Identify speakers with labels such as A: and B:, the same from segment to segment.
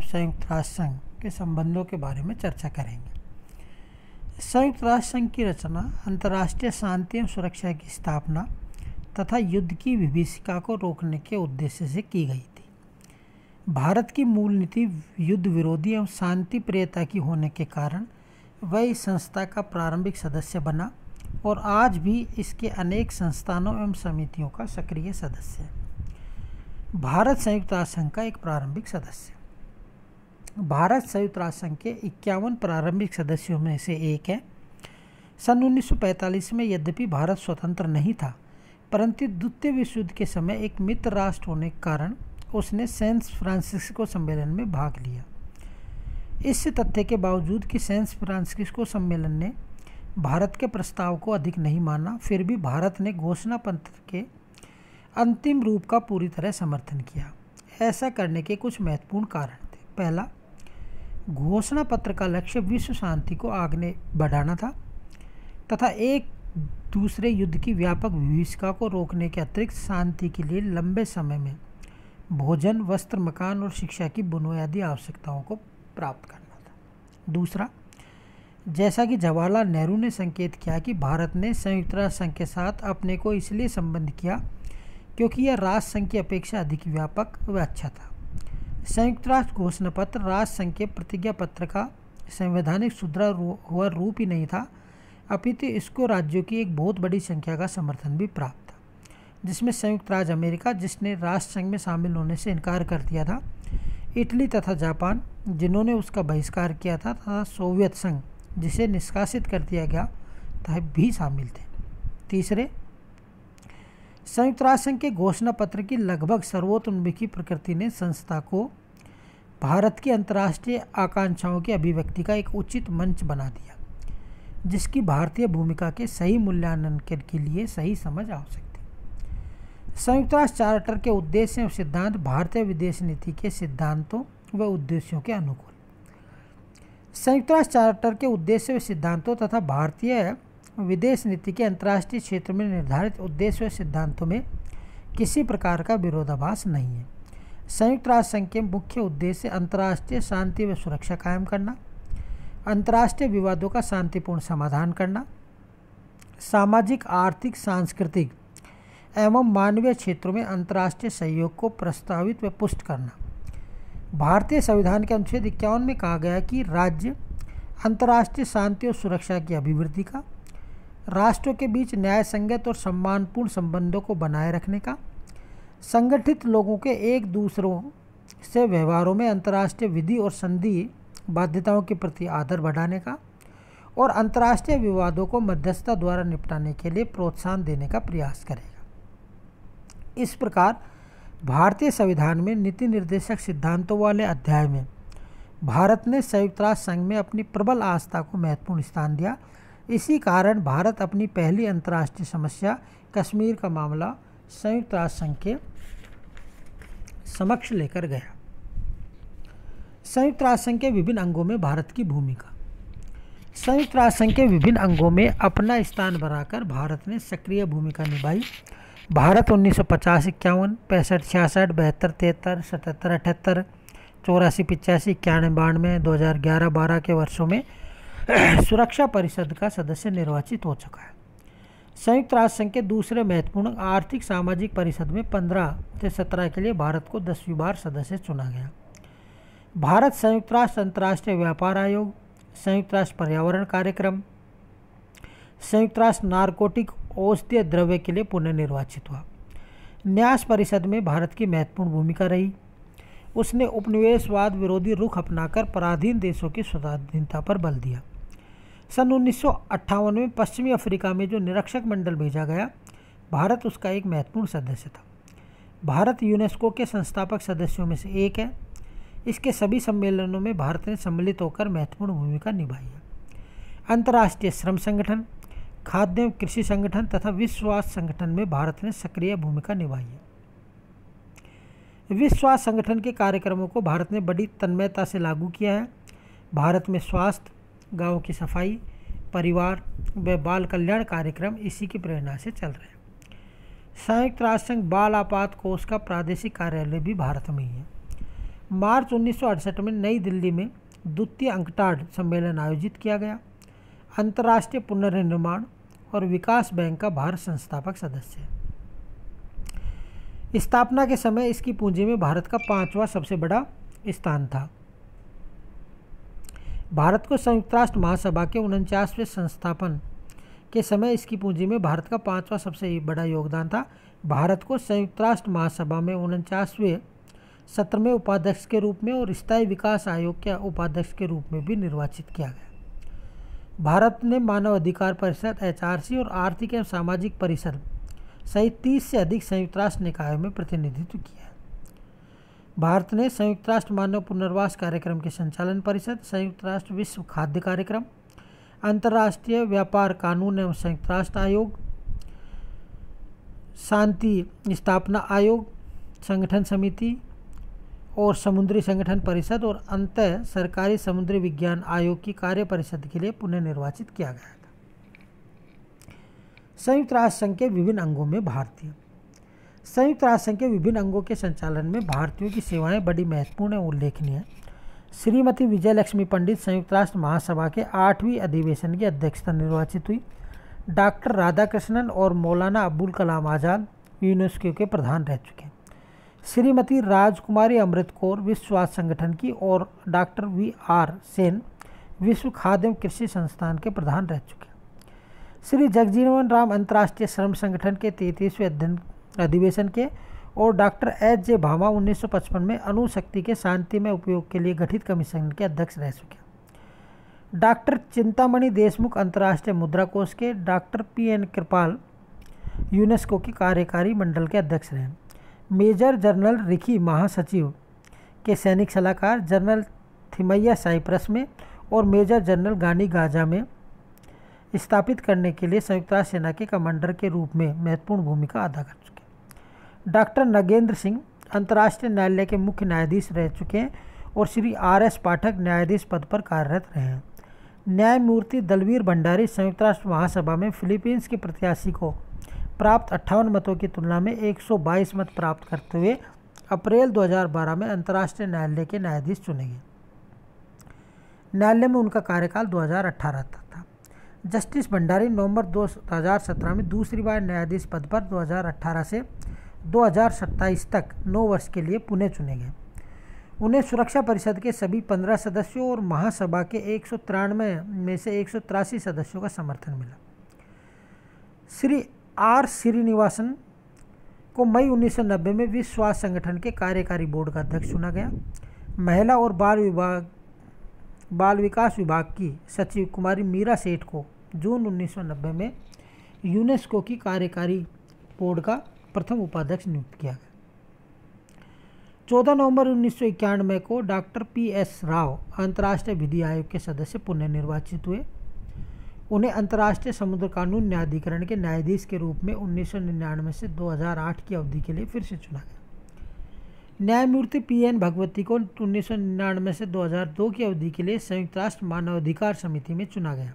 A: एवं संयुक्त राष्ट्र संघ के संबंधों के बारे में चर्चा करेंगे। संयुक्त राष्ट्र संघ की रचना, अंतर्राष्ट्रीय शांति एवं सुरक्षा की स्थापना तथा युद्ध की विभीषिका को रोकने के उद्देश्य से की गई थी। भारत की मूल नीति युद्ध विरोधी एवं शांति प्रियता की होने के कारण वह इस संस्था का प्रारंभिक सदस्य बना और आज भी इसके अनेक संस्थानों एवं समितियों का सक्रिय सदस्य है। भारत संयुक्त राष्ट्र संघ का एक प्रारंभिक सदस्य। भारत संयुक्त राष्ट्र संघ के इक्यावन प्रारंभिक सदस्यों में से एक है। सन 1945 में यद्यपि भारत स्वतंत्र नहीं था, परंतु द्वितीय विश्व युद्ध के समय एक मित्र राष्ट्र होने के कारण उसने सेंस फ्रांसिस्को सम्मेलन में भाग लिया। इस तथ्य के बावजूद कि सेंस फ्रांसिस्को सम्मेलन ने भारत के प्रस्ताव को अधिक नहीं माना, फिर भी भारत ने घोषणा पत्र के अंतिम रूप का पूरी तरह समर्थन किया। ऐसा करने के कुछ महत्वपूर्ण कारण थे। पहला घोषणा पत्र का लक्ष्य विश्व शांति को आगने बढ़ाना था तथा एक दूसरे युद्ध की व्यापक विभीषिका को रोकने के अतिरिक्त शांति के लिए लंबे समय में भोजन, वस्त्र, मकान और शिक्षा की बुनियादी आवश्यकताओं को प्राप्त करना था। दूसरा, जैसा कि जवाहरलाल नेहरू ने संकेत किया कि भारत ने संयुक्त राष्ट्र संघ के साथ अपने को इसलिए संबंध किया क्योंकि यह राष्ट्र संघ की अपेक्षा अधिक व्यापक व अच्छा था। संयुक्त राष्ट्र घोषणा पत्र राष्ट्र संघ के प्रतिज्ञा पत्र का संवैधानिक सुधरा हुआ रूप ही नहीं था। अपितु इसको राज्यों की एक बहुत बड़ी संख्या का समर्थन भी प्राप्त था, जिसमें संयुक्त राज्य अमेरिका, जिसने राष्ट्र संघ में शामिल होने से इनकार कर दिया था, इटली तथा जापान, जिन्होंने उसका बहिष्कार किया था, तथा सोवियत संघ, जिसे निष्कासित कर दिया गया था, भी शामिल थे। तीसरे, संयुक्त राष्ट्र संघ के घोषणा पत्र की लगभग सर्वोत्मुखी प्रकृति ने संस्था को भारत की अंतर्राष्ट्रीय आकांक्षाओं की अभिव्यक्ति का एक उचित मंच बना दिया, जिसकी भारतीय भूमिका के सही मूल्यांकन के लिए सही समझ आवश्यक थी। संयुक्त राष्ट्र चार्टर के उद्देश्य और सिद्धांत भारतीय विदेश नीति के सिद्धांतों व उद्देश्यों के अनुकूल। संयुक्त राष्ट्र चार्टर के उद्देश्य व सिद्धांतों तथा भारतीय विदेश नीति के अंतर्राष्ट्रीय क्षेत्र में निर्धारित उद्देश्य व सिद्धांतों में किसी प्रकार का विरोधाभास नहीं है। संयुक्त राष्ट्र संघ के मुख्य उद्देश्य अंतर्राष्ट्रीय शांति व सुरक्षा कायम करना, अंतर्राष्ट्रीय विवादों का शांतिपूर्ण समाधान करना, सामाजिक, आर्थिक, सांस्कृतिक एवं मानवीय क्षेत्रों में अंतर्राष्ट्रीय सहयोग को प्रस्तावित व पुष्ट करना। भारतीय संविधान के अनुच्छेद इक्यावन में कहा गया कि राज्य अंतर्राष्ट्रीय शांति और सुरक्षा की अभिवृद्धि का, राष्ट्रों के बीच न्याय संगत और सम्मानपूर्ण संबंधों को बनाए रखने का संगठित लोगों के एक दूसरों से व्यवहारों में अंतर्राष्ट्रीय विधि और संधि बाध्यताओं के प्रति आदर बढ़ाने का और अंतर्राष्ट्रीय विवादों को मध्यस्थता द्वारा निपटाने के लिए प्रोत्साहन देने का प्रयास करेगा। इस प्रकार भारतीय संविधान में नीति निर्देशक सिद्धांतों वाले अध्याय में भारत ने संयुक्त राष्ट्र संघ में अपनी प्रबल आस्था को महत्वपूर्ण स्थान दिया। इसी कारण भारत अपनी पहली अंतर्राष्ट्रीय समस्या कश्मीर का मामला संयुक्त राष्ट्र संघ के समक्ष लेकर गया। संयुक्त राष्ट्र संघ के विभिन्न अंगों में भारत की भूमिका। संयुक्त राष्ट्र संघ के विभिन्न अंगों में अपना स्थान बनाकर भारत ने सक्रिय भूमिका निभाई। भारत उन्नीस सौ पचास इक्यावन, पैंसठ, छियासठ, बहत्तर, तिहत्तर, सतहत्तर, अठहत्तर, चौरासी, पिचासी, इक्यानवे, बानवे, दो हज़ार ग्यारह, बारह के वर्षों में सुरक्षा परिषद का सदस्य निर्वाचित हो चुका है। संयुक्त राष्ट्र संघ के दूसरे महत्वपूर्ण आर्थिक सामाजिक परिषद में पंद्रह से सत्रह के लिए भारत को दसवीं बार सदस्य चुना गया। भारत संयुक्त राष्ट्र, अंतर्राष्ट्रीय व्यापार आयोग, संयुक्त राष्ट्र पर्यावरण कार्यक्रम, संयुक्त राष्ट्र नारकोटिक औषधीय द्रव्य के लिए पुनर्निर्वाचित हुआ। न्यास परिषद में भारत की महत्वपूर्ण भूमिका रही। उसने उपनिवेशवाद विरोधी रुख अपनाकर पराधीन देशों की स्वाधीनता पर बल दिया। सन उन्नीस सौ अट्ठावन में पश्चिमी अफ्रीका में जो निरीक्षक मंडल भेजा गया, भारत उसका एक महत्वपूर्ण सदस्य था। भारत यूनेस्को के संस्थापक सदस्यों में से एक है। इसके सभी सम्मेलनों में भारत ने सम्मिलित होकर महत्वपूर्ण भूमिका निभाई है। अंतर्राष्ट्रीय श्रम संगठन, खाद्य एवं कृषि संगठन तथा विश्व स्वास्थ्य संगठन में भारत ने सक्रिय भूमिका निभाई है। विश्व स्वास्थ्य संगठन के कार्यक्रमों को भारत ने बड़ी तन्मयता से लागू किया है। भारत में स्वास्थ्य गाँव की सफ़ाई, परिवार व बाल कल्याण कार्यक्रम इसी की प्रेरणा से चल रहे हैं। संयुक्त राष्ट्र संघ बाल आपात कोष का प्रादेशिक कार्यालय भी भारत में ही है। मार्च उन्नीस सौ अड़सठ में नई दिल्ली में द्वितीय अंकटाड सम्मेलन आयोजित किया गया। अंतर्राष्ट्रीय पुनर्निर्माण और विकास बैंक का भारत संस्थापक सदस्य है। स्थापना के समय इसकी पूंजी में भारत का पांचवा सबसे बड़ा स्थान था। भारत को संयुक्त राष्ट्र महासभा के उनचासवें संस्थापन के समय इसकी पूंजी में भारत का पांचवा सबसे बड़ा योगदान था। भारत को संयुक्त राष्ट्र महासभा में उनचासवें सत्र में उपाध्यक्ष के रूप में और स्थायी विकास आयोग के उपाध्यक्ष के रूप में भी निर्वाचित किया गया। भारत ने मानव अधिकार परिषद, एचआरसी और आर्थिक एवं सामाजिक परिषद सहित तीस से अधिक संयुक्त राष्ट्र निकायों में प्रतिनिधित्व किया भारत ने संयुक्त राष्ट्र मानव पुनर्वास कार्यक्रम के संचालन परिषद, संयुक्त राष्ट्र विश्व खाद्य कार्यक्रम, अंतर्राष्ट्रीय व्यापार कानून एवं संयुक्त राष्ट्र आयोग, शांति स्थापना आयोग, संगठन समिति और समुद्री संगठन परिषद और अंत सरकारी समुद्री विज्ञान आयोग की कार्य परिषद के लिए पुनः निर्वाचित किया गया था। संयुक्त राष्ट्र संघ के विभिन्न अंगों में भारतीय संयुक्त राष्ट्र संघ के विभिन्न अंगों के संचालन में भारतीयों की सेवाएँ बड़ी महत्वपूर्ण और उल्लेखनीय है। श्रीमती विजय लक्ष्मी पंडित संयुक्त राष्ट्र महासभा के आठवीं अधिवेशन की अध्यक्षता निर्वाचित हुई। डॉक्टर राधाकृष्णन और मौलाना अब्बुल कलाम आज़ाद यूनेस्को के प्रधान रह चुके हैं। श्रीमती राजकुमारी अमृत कौर विश्व स्वास्थ्य संगठन की और डॉक्टर वी आर सेन विश्व खाद्य एवं कृषि संस्थान के प्रधान रह चुके हैं। श्री जगजीवन राम अंतर्राष्ट्रीय श्रम संगठन के तैतीसवें अध्ययन अधिवेशन के, और डॉक्टर एच जे भामा 1955 में अणुशक्ति के शांति में उपयोग के लिए गठित कमीशन के अध्यक्ष रह चुके डॉक्टर चिंतामणि देशमुख अंतर्राष्ट्रीय मुद्रा कोष के doctor P N Kripal UNESCO के कार्यकारी मंडल के अध्यक्ष रहे मेजर जनरल रिखी महासचिव के सैनिक सलाहकार जनरल थिमैया साइप्रस में, और मेजर जनरल गानी गाजा में स्थापित करने के लिए संयुक्त राष्ट्र सेना के कमांडर के रूप में महत्वपूर्ण भूमिका अदा कर चुके डॉक्टर नगेंद्र सिंह अंतर्राष्ट्रीय न्यायालय के मुख्य न्यायाधीश रह चुके हैं और श्री आर एस पाठक न्यायाधीश पद पर कार्यरत रहे हैं। न्यायमूर्ति दलवीर भंडारी संयुक्त राष्ट्र महासभा में फिलीपींस के प्रत्याशी को प्राप्त अट्ठावन मतों की तुलना में 122 मत प्राप्त करते हुए अप्रैल 2012 में अंतर्राष्ट्रीय न्यायालय के न्यायाधीश चुने गए। न्यायालय में उनका कार्यकाल 2018 तक था। जस्टिस भंडारी नवंबर 2017 में दूसरी बार न्यायाधीश पद पर 2018 से 2027 तक नौ वर्ष के लिए पुणे चुने गए। उन्हें सुरक्षा परिषद के सभी पंद्रह सदस्यों और महासभा के एक सौ तिरानवे में से एक सौ तिरासी सदस्यों का समर्थन मिला। श्री आर श्रीनिवासन को मई 1990 में विश्व स्वास्थ्य संगठन के कार्यकारी बोर्ड का अध्यक्ष चुना गया। महिला और बाल विभाग, बाल विकास विभाग की सचिव कुमारी मीरा सेठ को जून 1990 में यूनेस्को की कार्यकारी बोर्ड का प्रथम उपाध्यक्ष नियुक्त किया गया। चौदह नवंबर उन्नीस को डॉक्टर पी एस राव अंतर्राष्ट्रीय विधि आयोग के सदस्य पुनः निर्वाचित हुए। उन्हें अंतर्राष्ट्रीय समुद्र कानून न्यायाधिकरण के न्यायाधीश के रूप में 1999 से 2008 की अवधि के लिए फिर से चुना गया। न्यायमूर्ति पी एन भगवती को उन्नीस सौ निन्यानवे से 2002 की अवधि के लिए संयुक्त राष्ट्र मानवाधिकार समिति में चुना गया।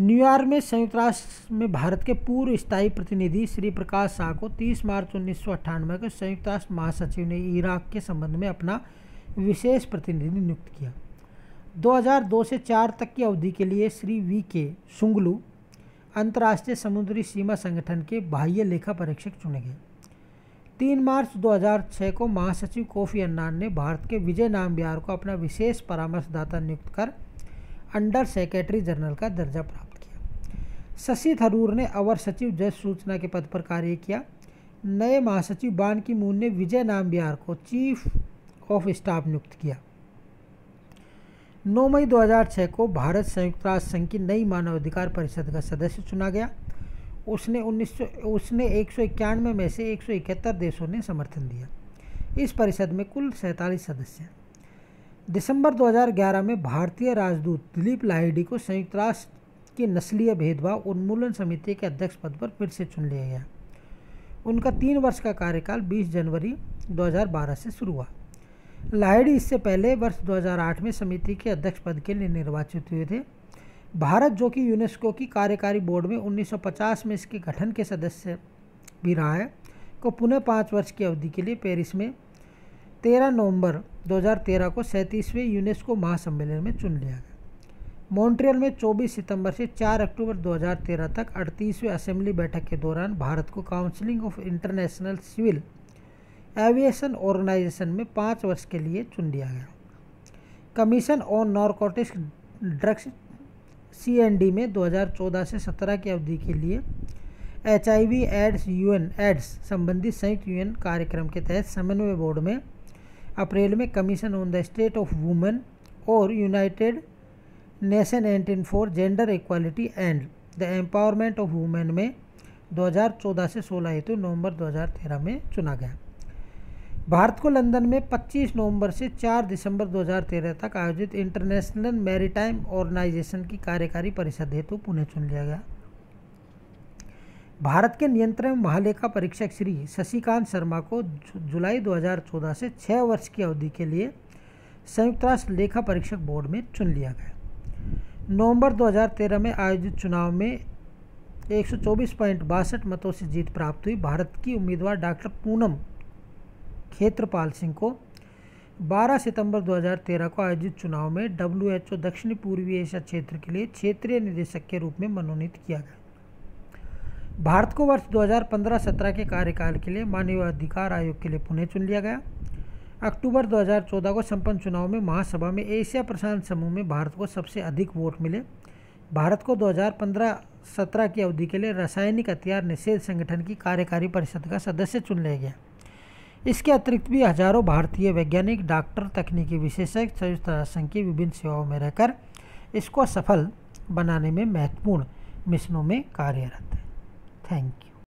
A: न्यूयॉर्क में संयुक्त राष्ट्र में भारत के पूर्व स्थायी प्रतिनिधि श्री प्रकाश शाह को 30 मार्च उन्नीस सौ अट्ठानवे को संयुक्त राष्ट्र महासचिव ने इराक के संबंध में अपना विशेष प्रतिनिधि नियुक्त किया। 2002 से 4 तक की अवधि के लिए श्री वी के शुंगलू अंतर्राष्ट्रीय समुद्री सीमा संगठन के बाह्य लेखा परीक्षक चुने गए। 3 मार्च 2006 को महासचिव कोफी अन्नान ने भारत के विजय नाम बिहार को अपना विशेष परामर्शदाता नियुक्त कर अंडर सेक्रेटरी जनरल का दर्जा प्राप्त शशि थरूर ने अवर सचिव जय सूचना के पद पर कार्य किया। नए महासचिव बान की मून ने विजय नाम बिहार को चीफ ऑफ़ स्टाफ नियुक्त किया। 9 मई 2006 को भारत संयुक्त राष्ट्र संघ की नई मानवाधिकार परिषद का सदस्य चुना गया। उसने उन्नीस सौ, उसने एक सौ इक्यानवे में से एक सौ इकहत्तर देशों ने समर्थन दिया। इस परिषद में कुल सैंतालीस सदस्य। दिसंबर 2011 में भारतीय राजदूत दिलीप लाहिडी को संयुक्त राष्ट्र की नस्लीय भेदभाव उन्मूलन समिति के अध्यक्ष पद पर फिर से चुन लिया गया। उनका तीन वर्ष का कार्यकाल 20 जनवरी 2012 से शुरू हुआ। लाहिड़ी इससे पहले वर्ष 2008 में समिति के अध्यक्ष पद के लिए निर्वाचित हुए थे। भारत जो कि यूनेस्को की कार्यकारी बोर्ड में 1950 में इसके गठन के सदस्य भी रहा है, को पुनः पाँच वर्ष की अवधि के लिए पेरिस में तेरह नवंबर 2013 को सैंतीसवें यूनेस्को महासम्मेलन में चुन लिया गया। मॉन्ट्रियल में 24 सितंबर से 4 अक्टूबर 2013 तक अड़तीसवें असेंबली बैठक के दौरान भारत को council of international civil aviation organisation में पाँच वर्ष के लिए चुन लिया गया। Commission on narcotics drugs C N D में 2014 से 17 की अवधि के लिए H I V AIDS U N AIDS संबंधी संयुक्त यूएन कार्यक्रम के तहत समन्वय बोर्ड में अप्रैल में commission on the state of women और United Nation entity for gender equality and the empowerment of women में 2014 से 16 हेतु नवंबर 2013 में चुना गया। भारत को लंदन में 25 नवंबर से 4 दिसंबर 2013 तक आयोजित इंटरनेशनल मैरीटाइम ऑर्गेनाइजेशन की कार्यकारी परिषद हेतु पुणे चुन लिया गया। भारत के नियंत्रण महालेखा परीक्षक श्री शशिकांत शर्मा को जुलाई 2014 से छः वर्ष की अवधि के लिए संयुक्त राष्ट्र लेखा परीक्षक बोर्ड में चुन लिया गया। नवंबर 2013 में आयोजित चुनाव में एक मतों से जीत प्राप्त हुई। भारत की उम्मीदवार डॉक्टर पूनम खेत्रपाल सिंह को 12 सितंबर 2013 को आयोजित चुनाव में डब्ल्यूएचओ दक्षिण पूर्वी एशिया क्षेत्र के लिए क्षेत्रीय निदेशक के रूप में मनोनीत किया गया। भारत को वर्ष 2015-17 के कार्यकाल के लिए मानवाधिकार आयोग के लिए पुणे चुन लिया गया। अक्टूबर 2014 को संपन्न चुनाव में महासभा में एशिया प्रशांत समूह में भारत को सबसे अधिक वोट मिले। भारत को 2015-17 की अवधि के लिए रासायनिक हथियार निषेध संगठन की कार्यकारी परिषद का सदस्य चुन लिया गया। इसके अतिरिक्त भी हज़ारों भारतीय वैज्ञानिक, डॉक्टर, तकनीकी विशेषज्ञ, संयुक्त राष्ट्र संघ की विभिन्न सेवाओं में रहकर इसको सफल बनाने में महत्वपूर्ण मिशनों में कार्यरत है। Thank you.